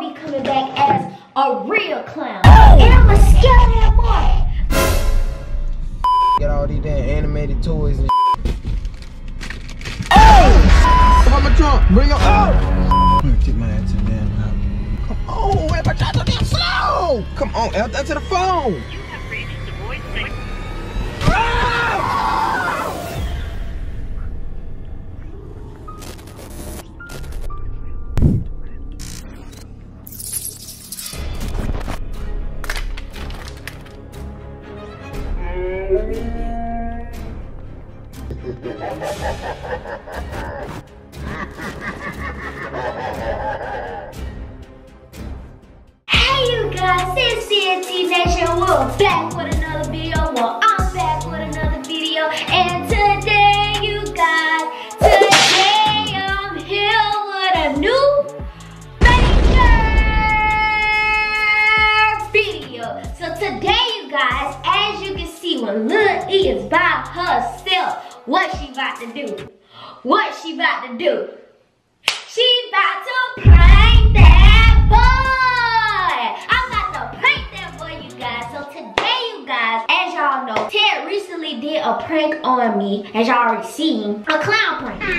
will be coming back as a real clown. And I'ma scare that boy. Get all these damn animated toys and Oh! Come on, my trunk. Bring it. Oh! I'm gonna tip my ass to the damn house. Come on, F. I tried to damn slow. Come on, F. That's to the phone. Hey you guys, it's E&T Nation. We're back with another video. Well, I'm back with another video. And today, you guys, today I'm here with a new banger video. So today, you guys, as you can see, when Lil E is by herself, what she about to do? What she about to do? She about to prank that boy. I'm about to prank that boy, you guys. So today, you guys, as y'all know, Ted recently did a prank on me, as y'all already seen, a clown prank.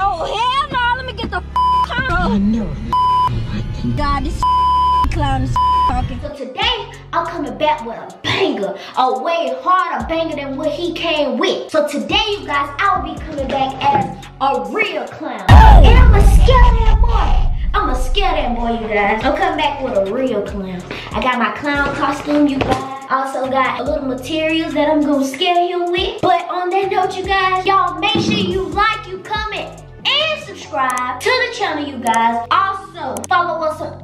Oh hell no! Let me get the clown. Oh no! God, this clown is talking. So today, I'm coming back with a banger, a way harder banger than what he came with. So today, you guys, I'll be coming back as a real clown. And I'ma scare that boy. I'ma scare that boy, you guys. I'm coming back with a real clown. I got my clown costume, you guys. Also got a little materials that I'm gonna scare him with. But on that note, you guys, y'all make sure you like, you comment, and subscribe to the channel, you guys. Also, follow us on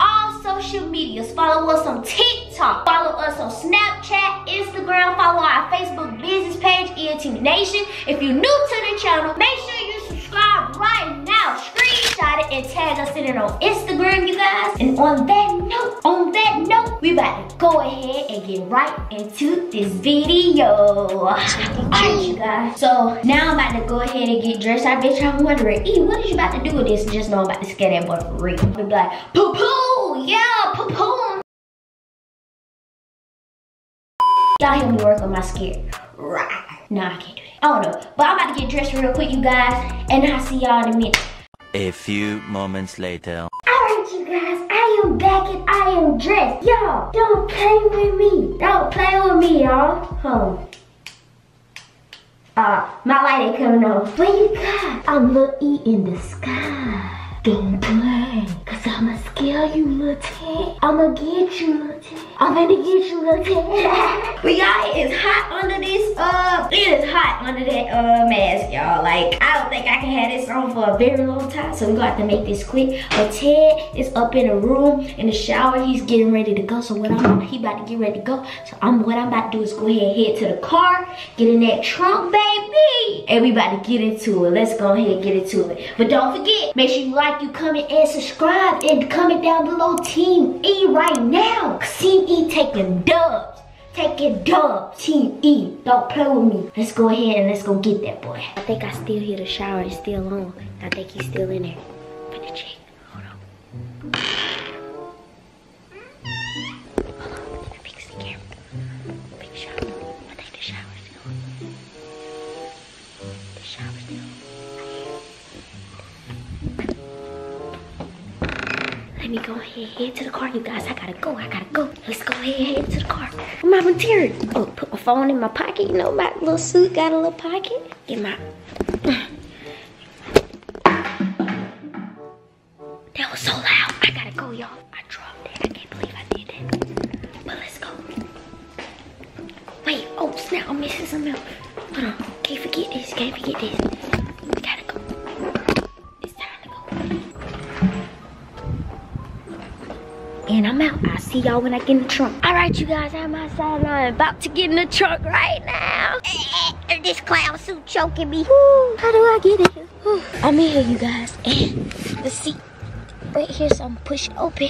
social medias. Follow us on TikTok. Follow us on Snapchat, Instagram. Follow our Facebook business page, E&T Nation. If you're new to the channel, make sure you subscribe right now. Screenshot it and tag us in it on Instagram, you guys. And on that note, on that note, we about to go ahead and get right into this video. Alright, you guys. So now I'm about to go ahead and get dressed. I bet y'all wondering, E, what is you about to do with this? Just know I'm about to scare that boy for real. Be like, poo poo, yeah, poo poo. Y'all help me work on my scare. Right. No, I can't do that. I don't know. But I'm about to get dressed real quick, you guys. And I'll see y'all in a minute. A few moments later. Alright, you guys, I am back and I am dressed. Y'all, don't play with me. Don't play with me, y'all. On. Uh, my light ain't coming on. But you guys, I'm Lil E in the sky. Don't play, cause I'ma scare you, little Ted. I'ma get you. I'm gonna get you, Ted. but y'all, it is hot under this, uh, it is hot under that, uh, mask, y'all. Like, I don't think I can have this on for a very long time, so we're gonna have to make this quick. But Ted is up in a room, in the shower, he's getting ready to go. So what I'm, he about to get ready to go. So I'm, what I'm about to do is go ahead and head to the car, get in that trunk, baby. And we about to get into it. Let's go ahead and get into it. But don't forget, make sure you like, you comment, and subscribe. And comment down below Team E right now. Team E taking dubs. Taking dubs. Team E. Don't play with me. Let's go ahead and let's go get that boy. I think I still hear the shower. It's still on. I think he's still in there. Me go ahead, head to the car, you guys. I gotta go, I gotta go. Let's go ahead, head to the car. My material. Oh, put my phone in my pocket. You know, my little suit got a little pocket. Get my. And I'm out. I'll see y'all when I get in the trunk. Alright, you guys, I'm outside and I'm about to get in the trunk right now. This clown suit choking me. Woo, how do I get in here? I'm in here, you guys. And the seat right here, so I'm pushing open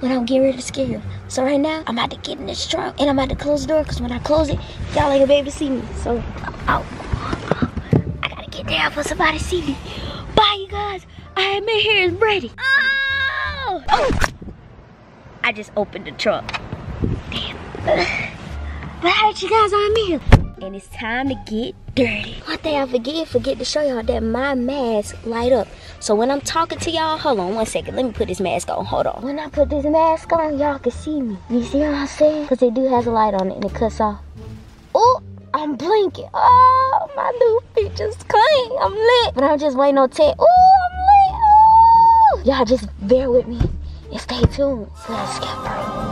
when I'm getting ready to scare you. So right now, I'm about to get in this trunk and I'm about to close the door because when I close it, y'all ain't gonna be able to see me. So, oh, I gotta get down for somebody to see me. Bye, you guys. I am in here is ready. Oh! oh! I just opened the truck. Damn. But alright, you guys, I'm here. And it's time to get dirty. One thing I forget, forget to show y'all that my mask light up. So when I'm talking to y'all, hold on one second. Let me put this mask on. Hold on. When I put this mask on, y'all can see me. You see what I'm saying? Because it do has a light on it and it cuts off. Oh, I'm blinking. Oh, my new features clean. I'm lit. But I'm just waiting on 10. Oh, I'm lit. Oh. Y'all just bear with me stay tuned. So let's get right.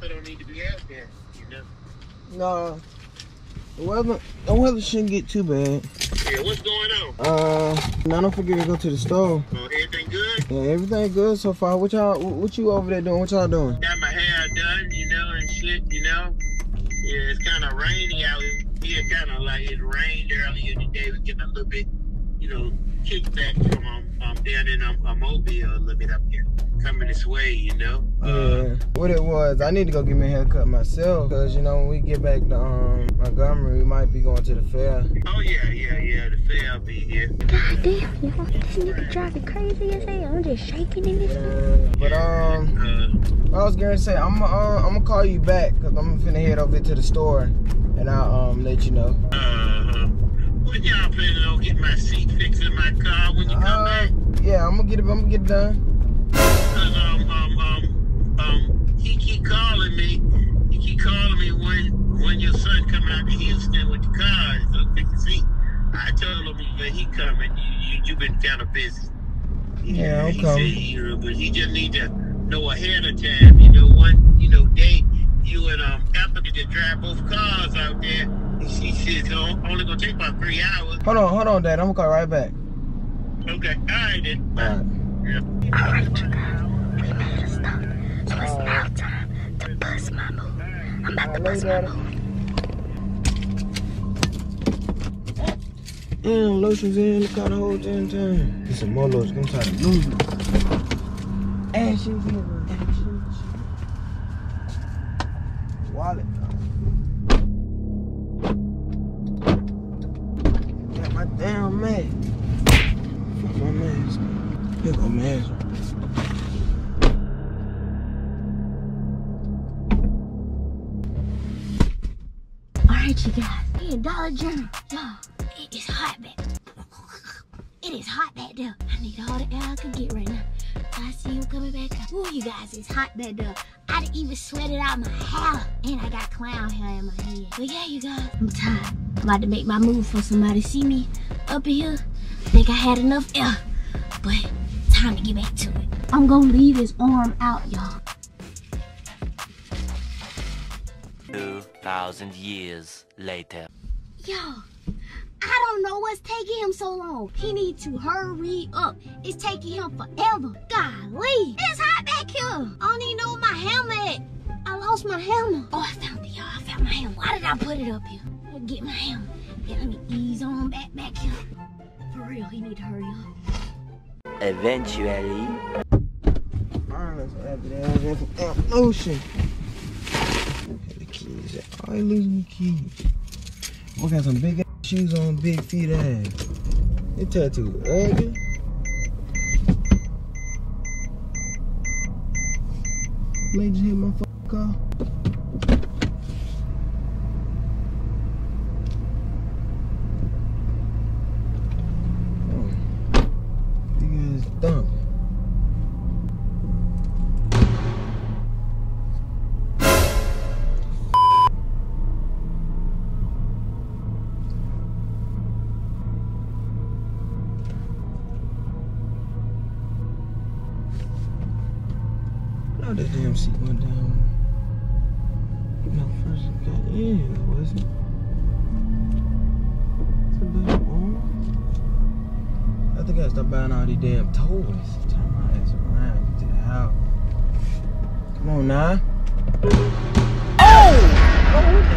Don't need to be out there, you know. No. The weather, the weather shouldn't get too bad. Yeah, what's going on? Uh, now don't forget to go to the store. Oh, everything good? Yeah, everything good so far. What y'all, what you over there doing? What y'all doing? Got my hair done, you know, and shit, you know. Yeah, it's kind of rainy out here. Kind of like it rained earlier today. We're getting a little bit, you know, kickback from um, um down in um, um, Mobile a little bit up here, coming this way, you know. Uh, Yeah. What it was, I need to go get me a haircut myself. Cause you know when we get back to um Montgomery, we might be going to the fair. oh yeah, yeah, yeah. The fair will be here. God damn, y'all. This nigga driving crazy as hell. I'm just shaking in this. Yeah. But um, Uh, I was gonna say, I'm uh, I'm gonna call you back because I'm finna head over to the store, and I'll um let you know. uh, when y'all planning on getting my seat fixed in my car when you come Uh, back? yeah, I'm gonna get it. I'm gonna get it done. Cause um um um um he keep calling me. He keep calling me when when your son coming out to Houston with the car so fix the seat. I told him that he coming. You you, you been kind of busy. Yeah, I'm he coming. Said, you know, but he just need to know ahead of time. You know, one you know day you and um Africa just drive both cars out there. She says it's only gonna take about three hours. Hold on, hold on, Dad. I'm gonna call right back. Okay, all right then. Bye. Alright. Yeah. Alright, you guys. We made a stop. So it's now time to bust my move. I'm about to bust my move. Damn, lotions in the car the whole damn time. Get some more lotion. I'm trying to lose it. Ashes here, Alright, you guys. Hey, Dollar General. Yo, it is hot back. It is hot back there. I need all the air I can get right now. I see him coming back up. Ooh, you guys, it's hot back there. I done even sweated out my hair. And I got clown hair in my head. But yeah, you guys, I'm tired. I'm about to make my move for somebody see me up in here. Think I had enough air. But time to get back to it. I'm gonna leave his arm out, y'all. Thousand years later. Yo, I don't know what's taking him so long. He needs to hurry up. It's taking him forever. Golly, it's hot back here. I don't even know where my helmet. I lost my helmet. Oh, I found it, y'all. I found my helmet. Why did I put it up here? Let me get my helmet. Yeah, let me ease on back back here. For real, he need to hurry up. Eventually. Alright, let's add that ass keys. I ain't losing keys. We got some big ass shoes on, big feet ass. They tattoo ugly. Lady hit my car. Damn toys. Turn my ass around, get to the house. Come on now. Oh! Oh, I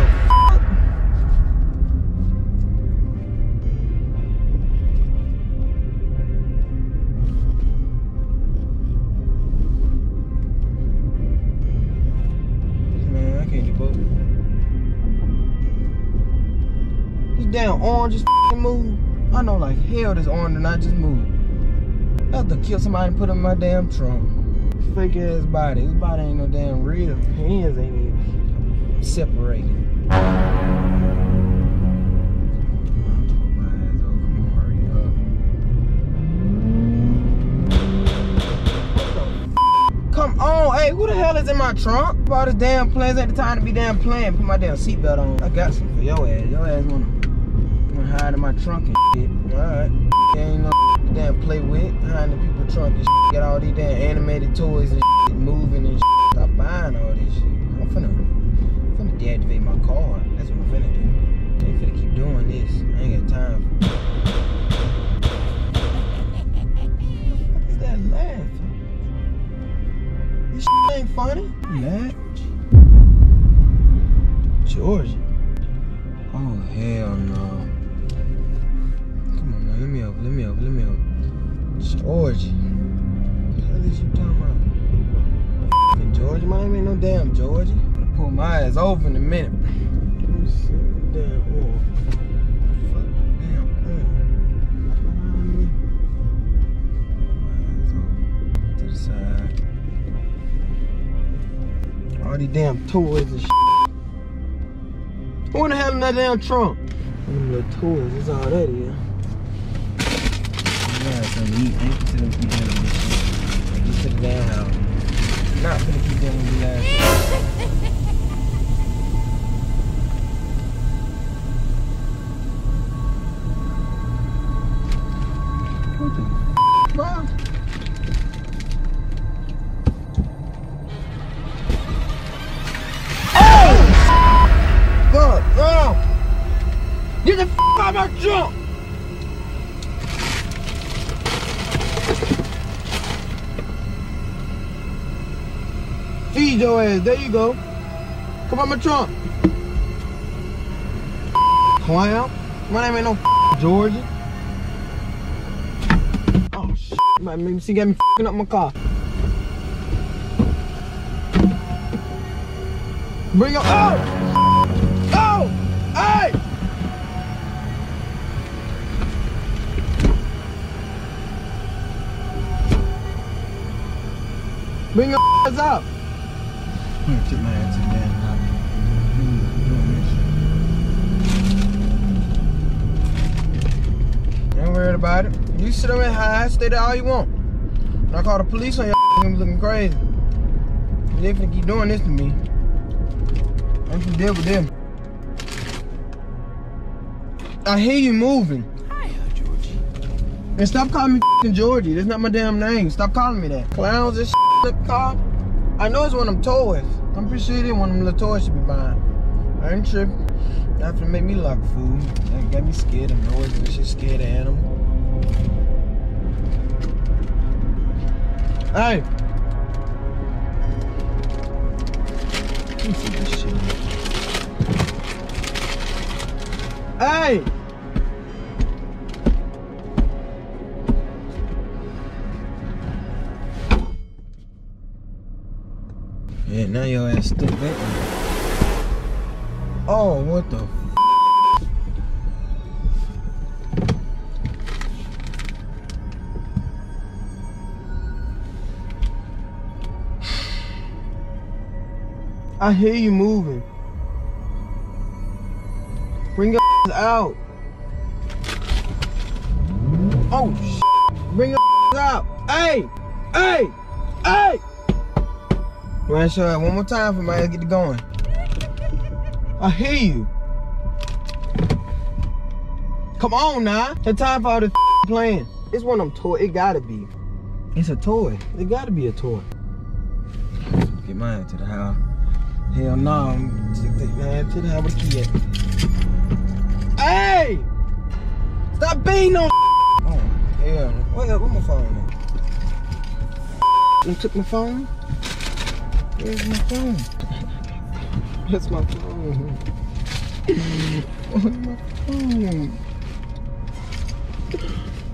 damn orange just move. I know like hell this orange did not just move. I have to kill somebody and put in my damn trunk. Fake ass body. His body ain't no damn real. Hands ain't even separated. Come on, hey, who the hell is in my trunk? All this damn plans ain't the time to be damn playing. Put my damn seatbelt on. I got some for your ass. Your ass wanna, wanna hide in my trunk and shit. Alright. Ain't no damn play with. Hiding in people's trunk and shit. Got all these damn animated toys and shit moving and shit. Stop buying all this shit. I'm finna, I'm finna deactivate my car. That's what I'm finna do. I ain't finna keep doing this. I ain't got time for it. What is that laughing? This shit ain't funny. Mad? Georgia. Oh hell no. Let me over, let me over, let me over. Georgia. What the hell is you talking about? Fucking Georgia? My name ain't no damn Georgia. I'm gonna pull my ass over in a minute. Let me see. Damn uh. the side. All these damn toys and shit. Who in the hell in that damn trunk? Them little toys, that's all that is. Yeah, to eat. Ain't consider them keep doing this shit. Take you to the damn house. Not gonna keep we last. There you go. Come on my trunk. Clown. My name ain't no Georgia. Oh shit. Me see got me fing up my car. Bring your oh! Oh! Hey! Bring your ass up. I'm gonna tip my ass in there and Ain't worried about it. You sit over and hide, stay there all you want. When I call the police on your you gonna be looking crazy. They finna keep doing this to me. I'm finna deal with them. I hear you moving. Hiya, uh, Georgie. And stop calling me Georgie. That's not my damn name. Stop calling me that. Clowns and shit car. I know it's one of them toys. I'm pretty sure it one of them little toys should be buying. I ain't tripping. Not finna make me a fool. That got me scared of noise and shit, scared of animal. Hey! Let me see this shit. Hey! Now your ass stuck back. Oh, what the I hear you moving. Bring your out. Oh, shit. Bring your out. Hey! Hey! Hey! Man, show that one more time for my to get to going. I hear you. Come on now. It's time for all this playing. It's one of them toy. It gotta be. It's a toy. It gotta be a toy. Get ass to the house. Hell no. I'm take ass to the house with the key at. Hey! Stop being on Oh, hell. Where, where my phone at? You took my phone? Where's my phone? That's my phone. Where's my phone?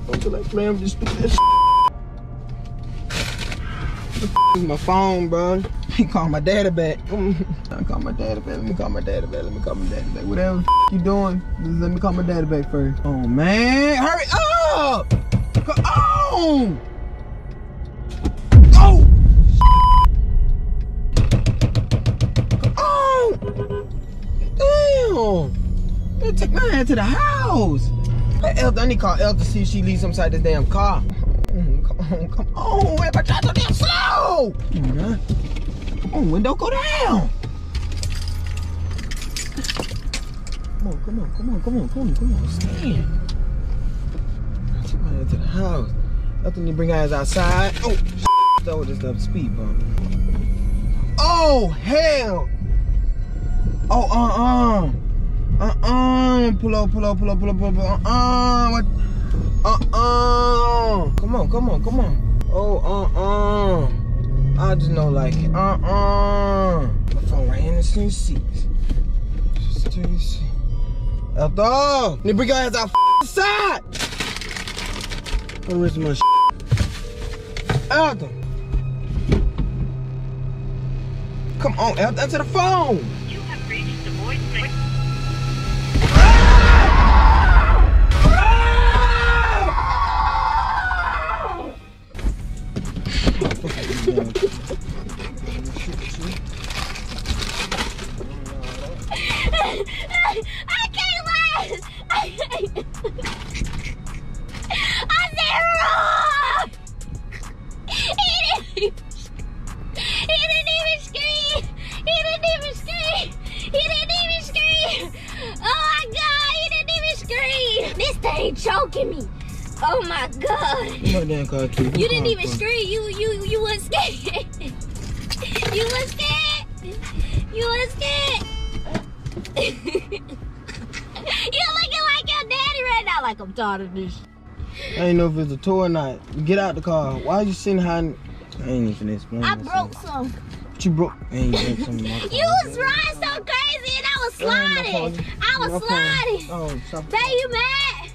Don't feel like playing with this stupid f is my phone, bro? Let me call my daddy back. Let me call my daddy back. Let me call my daddy back. Let me call my daddy back. Whatever the f- you doing, just let me call my daddy back first. Oh man, hurry up! Come on! Take my hand to the house. I need to call Elton to see if she leaves inside this damn car. Mm, Come on, come on. Everybody try so damn slow. Come on, man. Come on, window, go down. Come on, come on, come on, come on, come on, come on. Stand. Take my hand to the house. Need to bring ass outside. Oh, was just a speed bump. Oh, hell. Oh, uh-uh. Uh-uh. Pull up, pull up, pull up, pull up, pull up. Uh-uh. What? Uh-uh. Come on, come on, come on. Oh, uh-uh. I just know like it. Uh-uh. My phone right in the same seat. Just take a seat. Elton! Need to bring your ass out side! Where's my shit? Elton! Come on, Elton, answer the phone! I can't laugh. I said wrong. He didn't, he didn't even scream. He didn't even scream. He didn't even scream. Oh my god, he didn't even scream. This thing choking me. Oh my god. Come damn car key. You didn't even scream. You you you was scared. You was scared. You was scared. you looking like your daddy right now. Like I'm tired of this. I ain't know if it's a toy or not. Get out the car. Why are you sitting hiding? I ain't even explain I myself. broke some. But you broke? I ain't broke car. You was riding so crazy and I was I ain't no sliding. I was sliding. Oh. Babe, you mad?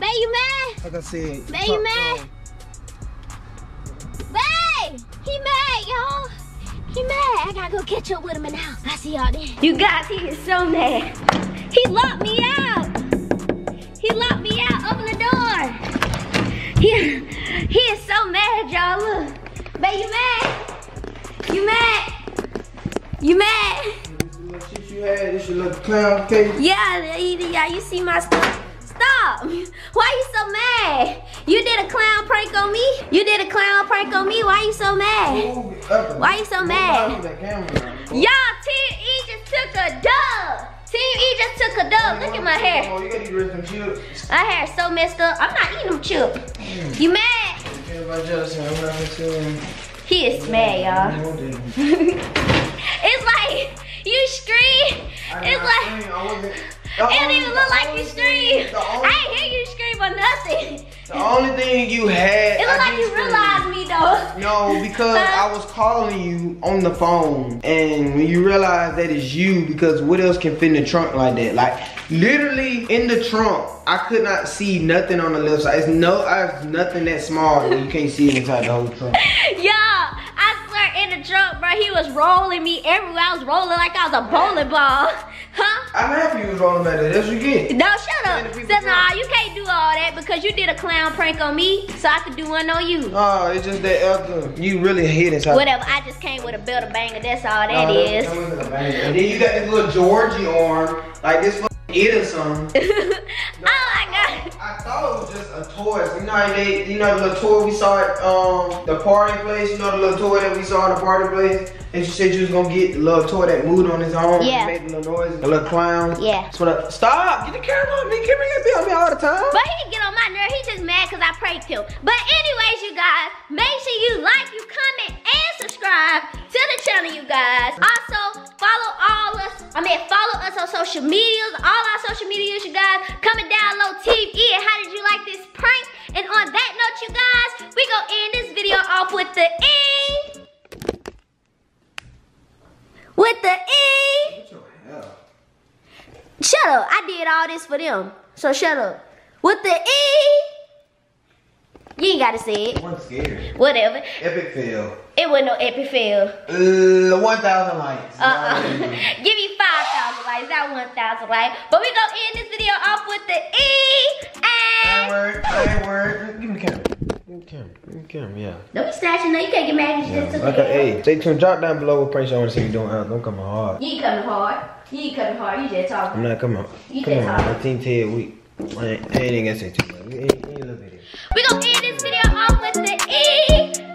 Babe, you mad? Like I said. Babe, you talk mad? Babe, he mad, y'all. He mad. I gotta go catch up with him in the house. I see y'all then. You guys, he is so mad. He locked me out. He locked me out. Open the door. He, he is so mad, y'all. Look. Babe, you mad? You mad? You mad? This little shit you had, this your little clown cake. Yeah, yeah, you see my stuff. Stop! Why you so mad? You did a clown prank on me? You did a clown prank on me? Why you so mad? Why you so mad? Y'all, Team E just took a dub. Team E just took a dub. Look at my hair. Chips. My hair so messed up. I'm not eating them chip. You mad? He is mad, y'all. It's like you scream. It's like. It don't even look like you scream. I ain't hear you scream or nothing. The only thing you had. It looked like you realized me though. No, because I was calling you on the phone, and when you realize that is you, because what else can fit in the trunk like that? Like literally in the trunk, I could not see nothing on the left side. It's no, I have nothing that small that you can't see inside the whole trunk. Y'all, I swear in the truck, bro, he was rolling me everywhere. I was rolling like I was a bowling ball. I'm happy you was rolling back there. That's what you get. No, shut up. The Said, nah, you can't do all that because you did a clown prank on me, so I could do one on you. Oh, it's just that Elton, you really hit inside. Whatever, I just came with a build a banger, that's all that No, is. a banger. And then you got this little Georgie arm, like this it or something. oh my god. I thought it was just a toy. You know how they, you know the little toy we saw at um the party place. You know the little toy that we saw at the party place. And she said you was gonna get the little toy that moved on his own. Yeah. And made a little noise. A little clown. Yeah. That's what stop. Get the camera on me. Camera get be on me all the time. But he can get on my nerve. He just mad because I pranked him. But anyways, you guys, make sure you like, you comment, and subscribe to the channel, you guys. Also, follow all us. I mean, follow us on social medias. All our social medias, you guys. Comment down low, TV. And how did you like this prank? And on that note, you guys, we gonna end this video off with the E. With the E. Shut up. I did all this for them. So shut up. With the E. You ain't gotta say it. One scared. Whatever. Epic fail. It wasn't no epic fail. Uh, 1,000 likes. Uh-uh. Give me 5,000 likes, not 1,000 likes. But we gonna end this video off with the E Iron and... word, iron word. Give me the camera. Give me the camera. Give me the camera, yeah. Don't be snatching, no, you can't get mad at you just took Okay, the hey, stay tuned. Drop down below what price you want to see you doing. Don't come hard. You ain't coming hard. You ain't coming hard, you just talking. I'm not coming. You Come just on, talking. my team Ted week. I ain't, I ain't gonna say too much. We ain't, ain't a little video. We gonna end this video off with the E